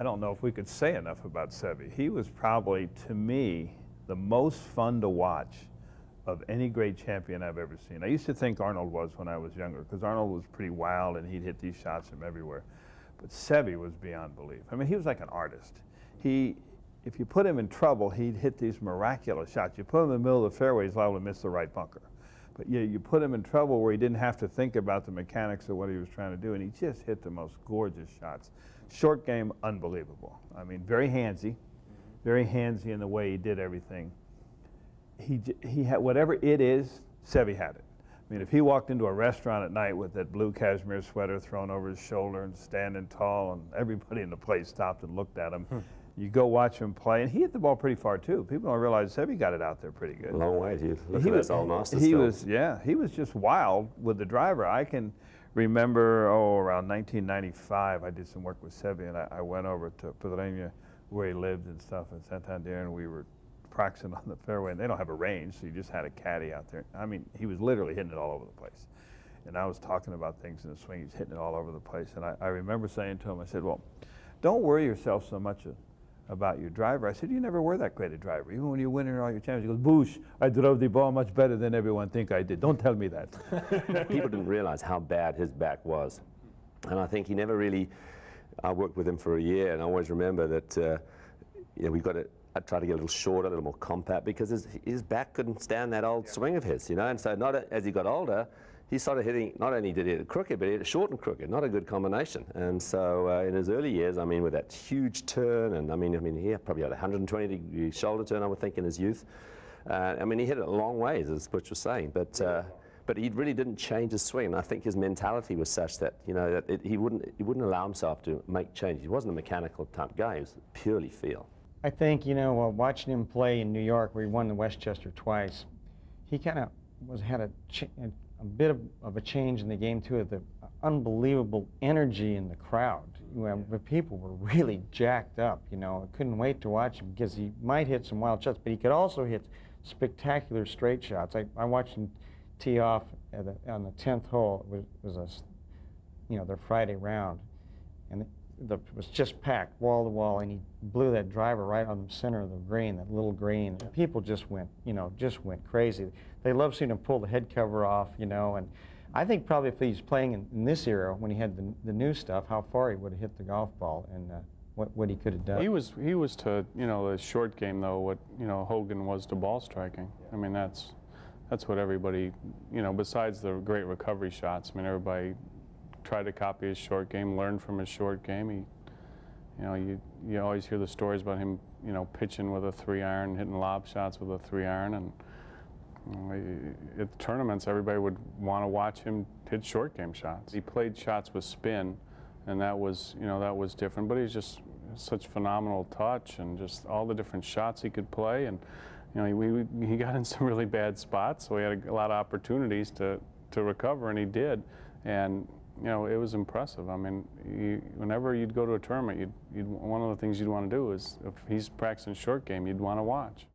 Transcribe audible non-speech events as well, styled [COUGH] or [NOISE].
I don't know if we could say enough about Seve. He was probably, to me, the most fun to watch of any great champion I've ever seen. I used to think Arnold was when I was younger, because Arnold was pretty wild and he'd hit these shots from everywhere. But Seve was beyond belief. I mean, he was like an artist. He, if you put him in trouble, he'd hit these miraculous shots. You put him in the middle of the fairway, he's liable to miss the right bunker. But you, you put him in trouble where he didn't have to think about the mechanics of what he was trying to do, and he just hit the most gorgeous shots. Short game, unbelievable. I mean, very handsy, very handsy in the way he did everything. He, he had whatever it is, Seve had it. I mean, if he walked into a restaurant at night with that blue cashmere sweater thrown over his shoulder and standing tall, and everybody in the place stopped and looked at him, hmm. You go watch him play, and he hit the ball pretty far too. People don't realize Seve got it out there pretty good. Long way. He at was, all He was, yeah, he was just wild with the driver. I can remember, oh, around 1995, I did some work with Seve, and I, I went over to Pedreña, where he lived and stuff in Santander, and we were practicing [LAUGHS] on the fairway, and they don't have a range, so you just had a caddy out there. I mean, he was literally hitting it all over the place. And I was talking about things in the swing, he's hitting it all over the place. And I, I remember saying to him, I said, well, don't worry yourself so much about your driver. I said, you never were that great a driver, even when you're winning all your championships. He goes, Butch, I drove the ball much better than everyone think I did. Don't tell me that. [LAUGHS] People didn't realize how bad his back was. And I think he never really, I worked with him for a year, and I always remember that, uh, you know, we got to, I tried to get a little shorter, a little more compact, because his, his back couldn't stand that old yeah. swing of his, you know, and so not as he got older, he started hitting, not only did he hit it crooked, but he hit it short and crooked, not a good combination. And so uh, in his early years, I mean, with that huge turn, and I mean, I mean, he probably had a 120 degree shoulder turn, I would think, in his youth. Uh, I mean, he hit it a long ways, as Butch was saying, but, uh, but he really didn't change his swing. And I think his mentality was such that, you know, that it, he, wouldn't, he wouldn't allow himself to make changes. He wasn't a mechanical type guy, he was purely feel. I think, you know, uh, watching him play in New York, where he won the Westchester twice, he kind of was had a, a bit of, of, a change in the game too. Of the unbelievable energy in the crowd. the people were really jacked up. You know, I couldn't wait to watch him because he might hit some wild shots, but he could also hit spectacular straight shots. I, I watched him tee off the, on the tenth hole. It was, was a, you know, their Friday round, and the, was just packed wall to wall, and he blew that driver right on the center of the green, that little green. And people just went, you know, just went crazy. They love seeing him pull the head cover off, you know, and I think probably if he's playing in, in this era when he had the, the new stuff, how far he would have hit the golf ball and uh, what, what he could have done. He was he was to you know the short game though what you know Hogan was to ball striking. I mean that's that's what everybody you know besides the great recovery shots. I mean everybody tried to copy his short game, learn from his short game. He, you know, you, you always hear the stories about him, you know, pitching with a three iron, hitting lob shots with a three iron, and you know, at tournaments, everybody would want to watch him hit short game shots. He played shots with spin, and that was, you know, that was different. But he's just such phenomenal touch and just all the different shots he could play, and you know, he, he got [LAUGHS] in some really bad spots, so he had a, a lot of opportunities to to recover, and he did. And you know, it was impressive. I mean, you, whenever you'd go to a tournament, you'd, you'd, one of the things you'd want to do is, if he's practicing short game, you'd want to watch.